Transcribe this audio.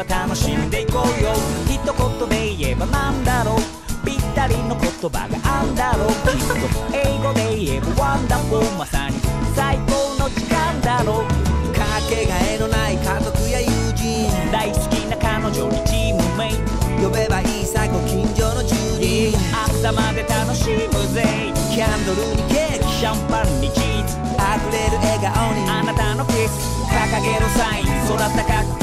は楽しんでいこうよ。一言で言えばなんだろう。ぴったりの言葉があんだろう。きっと英語で言えば wonderful まさに最高の時間だろう。かけがえのない家族や友人。大好きな彼女にチームメイト。呼べばいいさご近所の住人。朝まで楽しむぜ。キャンドルにケーキ。シャンパンにチーズ。溢れる笑顔に。あなたのキス。掲げるサイン。空高く